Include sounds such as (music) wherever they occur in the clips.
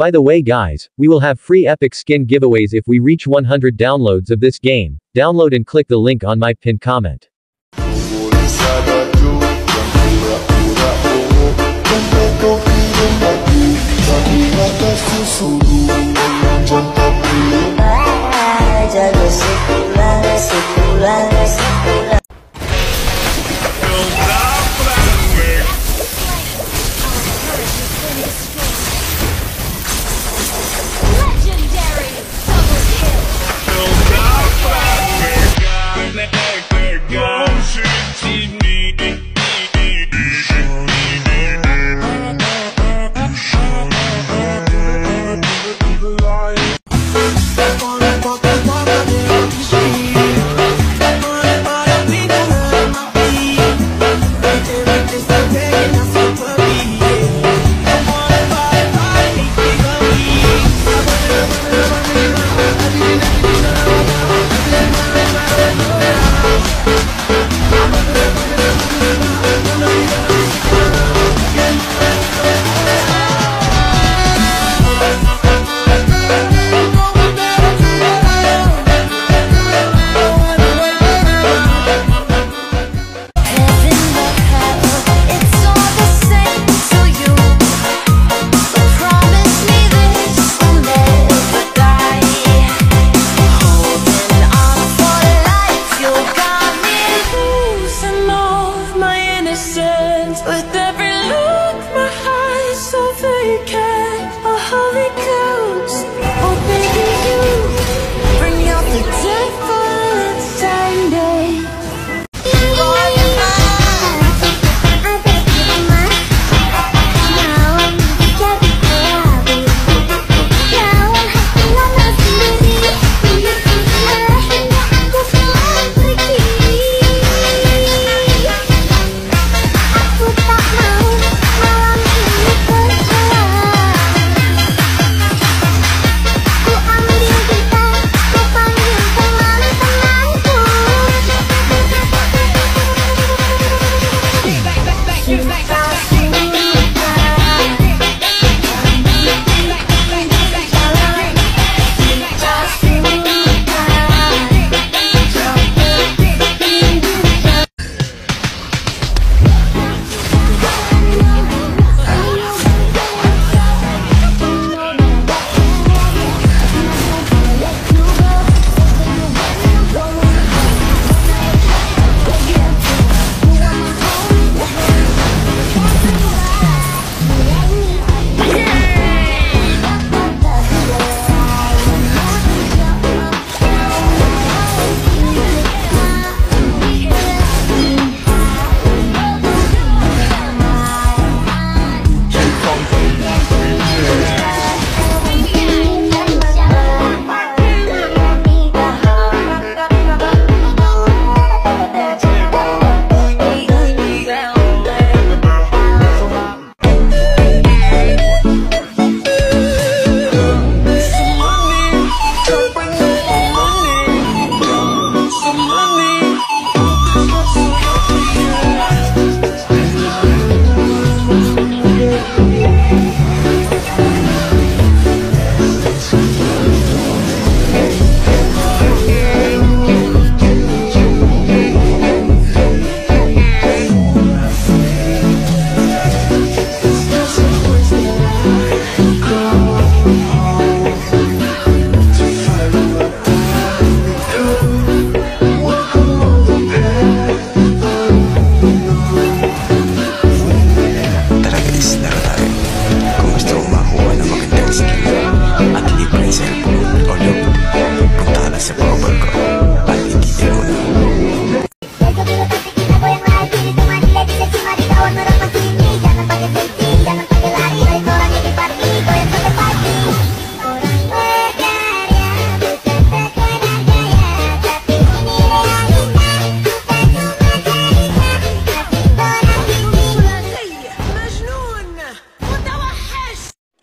By the way guys, we will have free epic skin giveaways if we reach 100 downloads of this game. Download and click the link on my pinned comment. Tara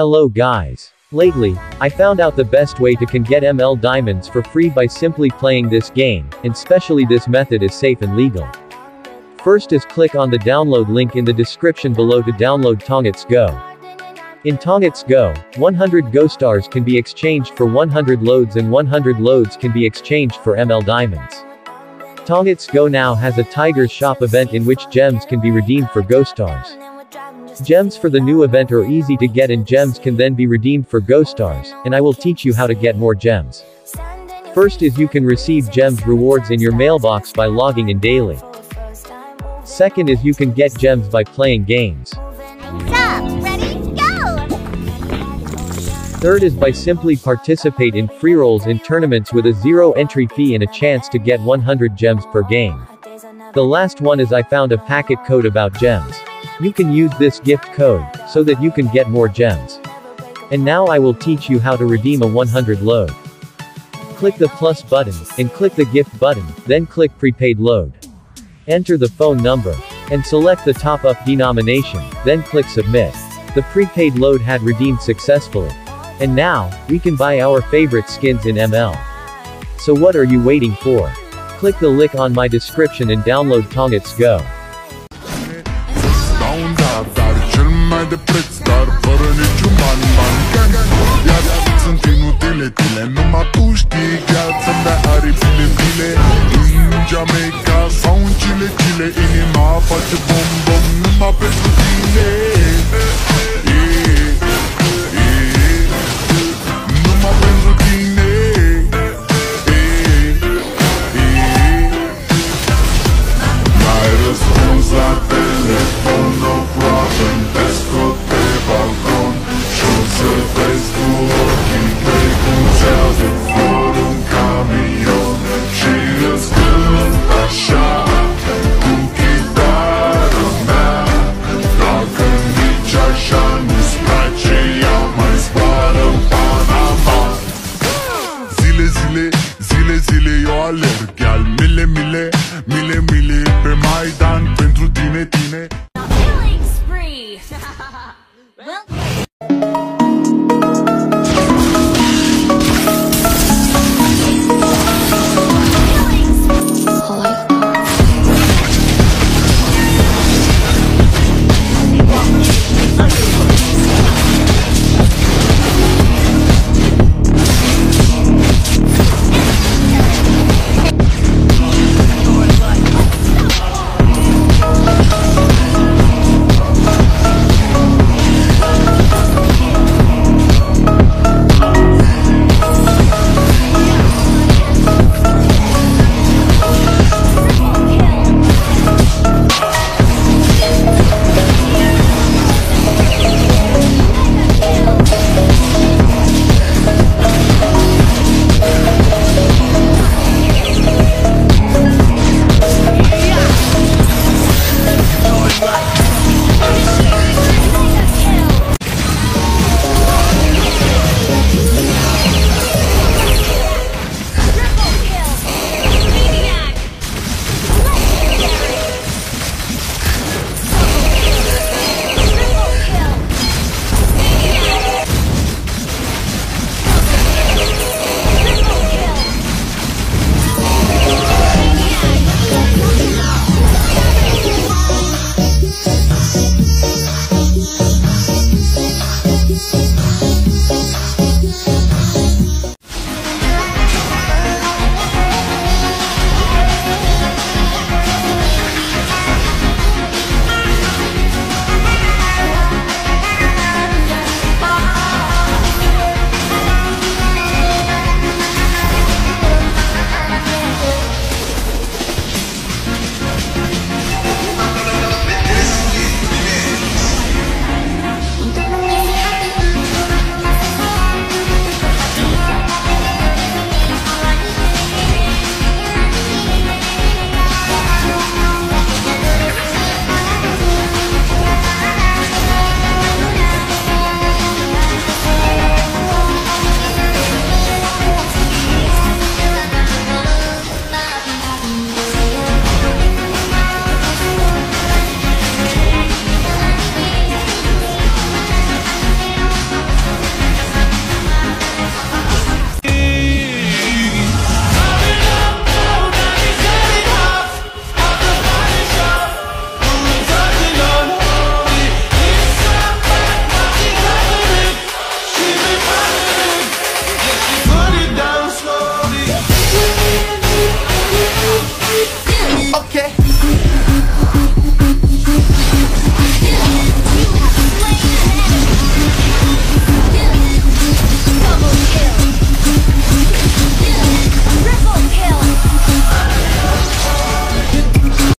Hello guys. Lately, I found out the best way to can get ML diamonds for free by simply playing this game, and especially this method is safe and legal. First is click on the download link in the description below to download Tongits Go. In Tongits Go, 100 Go Stars can be exchanged for 100 loads and 100 loads can be exchanged for ML Diamonds. Tongits Go now has a Tiger's Shop event in which gems can be redeemed for Go Stars. Gems for the new event are easy to get and gems can then be redeemed for Go Stars, and I will teach you how to get more gems. First is you can receive gems rewards in your mailbox by logging in daily. Second is you can get gems by playing games. Ready? Go! Third is by simply participate in free rolls in tournaments with a zero entry fee and a chance to get 100 gems per game. The last one is I found a packet code about gems. You can use this gift code, so that you can get more gems. And now I will teach you how to redeem a 100 load. Click the plus button, and click the gift button, then click prepaid load. Enter the phone number. And select the top-up denomination, then click submit. The prepaid load had redeemed successfully. And now, we can buy our favorite skins in ML. So what are you waiting for? Click the link on my description and download Tongits Go. Mai de preț Dar fără niciun ban, ban gang. Iar sunt inutile tine Numai tu știi gheață Mea aripile bile În Jamaica sau în Chile, Chile Inima face bom, alerg Iar mile, mile, mile, mile Pe Maidan pentru tine, tine Killing spree! (laughs) well,